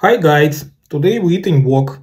Hi guys, today we eating wok.